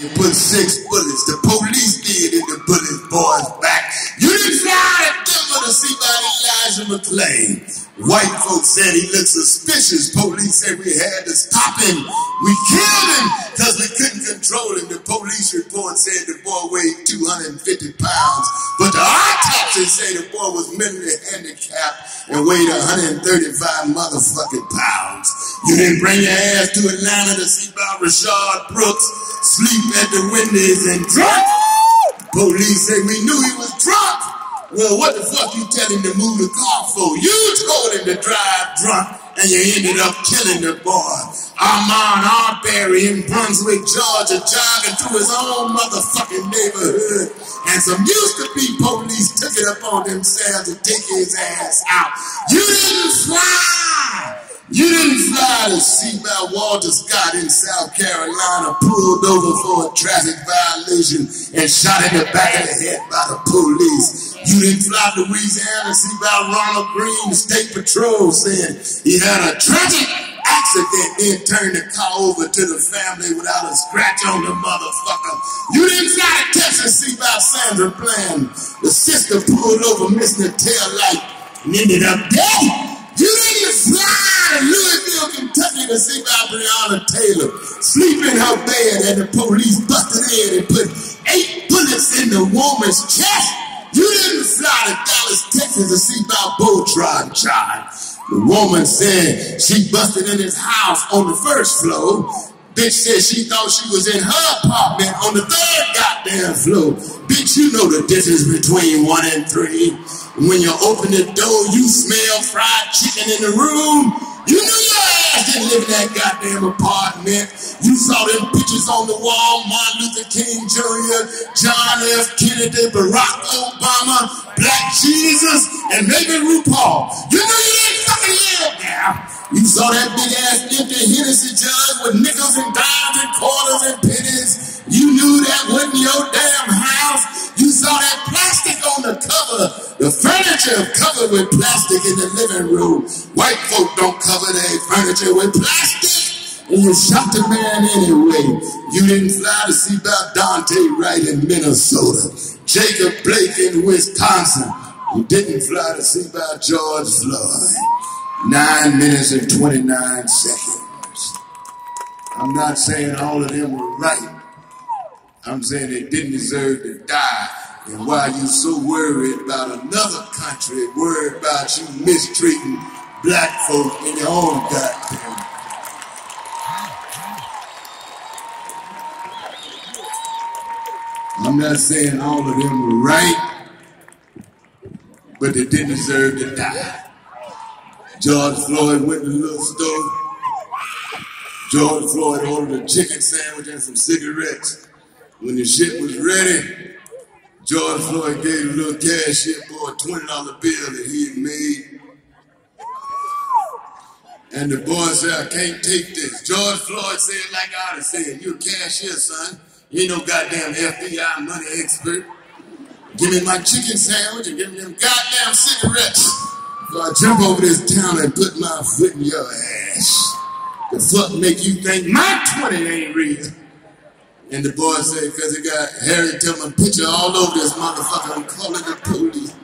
He put six bullets. The police did in the bullet boy's back. You didn't fly to see about Elijah McClain. White folks said he looked suspicious. Police said we had to stop him. We killed him because we couldn't control him. The police report said the boy weighed 250 pounds. But the autopsy said the boy was mentally handicapped and weighed 135 motherfucking pounds. You didn't bring your ass to Atlanta to see about Rayshard Brooks sleep at the Wendy's and drunk. Police say we knew he was drunk. Well, what the fuck you telling to move the car for? You told him to drive drunk and you ended up killing the boy. Ahmaud Arbery in Brunswick, Georgia, jogging through his own motherfucking neighborhood. And some used to be police took it upon themselves to take his ass out. You didn't fly! You didn't fly to see about Walter Scott in South Carolina, pulled over for a traffic violation and shot in the back of the head by the police. You didn't fly to Louisiana to see about Ronald Greene, the state patrol, saying he had a tragic accident, then turned the car over to the family without a scratch on the motherfucker. You didn't fly to Texas to see about Sandra Bland. The sister pulled over missing the tail light and ended up dead. Kentucky to see about Breonna Taylor. Sleep in her bed and the police busted in and put eight bullets in the woman's chest. You didn't fly to Dallas, Texas to see about Botham Jean. The woman said she busted in his house on the first floor. Bitch said she thought she was in her apartment on the third goddamn floor. Bitch, you know the difference between one and three. When you open the door, you smell fried chicken in the room. You knew your ass didn't live in that goddamn apartment. You saw them pictures on the wall, Martin Luther King Jr., John F. Kennedy, Barack Obama, Black Jesus, and maybe RuPaul. You knew you didn't fucking live there. You saw that big ass empty Hennessy jug with nickels and dimes and quarters and pennies. You knew that wasn't your damn house. You saw that plastic on the cover. The furniture covered with plastic in the living room. White folk don't cover their furniture with plastic. And you shot the man anyway. You didn't fly to see about Daunte Wright in Minnesota. Jacob Blake in Wisconsin. You didn't fly to see about George Floyd. Nine minutes and 29 seconds. I'm not saying all of them were right. I'm saying they didn't deserve to die. And why you so worried about another country, worried about you mistreating black folk in your own goddamn I'm not saying all of them were right, but they didn't deserve to die. George Floyd went to the little store. George Floyd ordered a chicken sandwich and some cigarettes. When the shit was ready, George Floyd gave a little cash cashier boy a $20 bill that he had made. And the boy said, I can't take this. George Floyd said, like I would said, you a cashier, son. You ain't no goddamn FBI money expert. Give me my chicken sandwich and give me them goddamn cigarettes. So I jump over this town and put my foot in your ass. The fuck make you think my 20 ain't real? And the boy said, because he got Harry Tubman picture all over this motherfucker, I'm calling the police.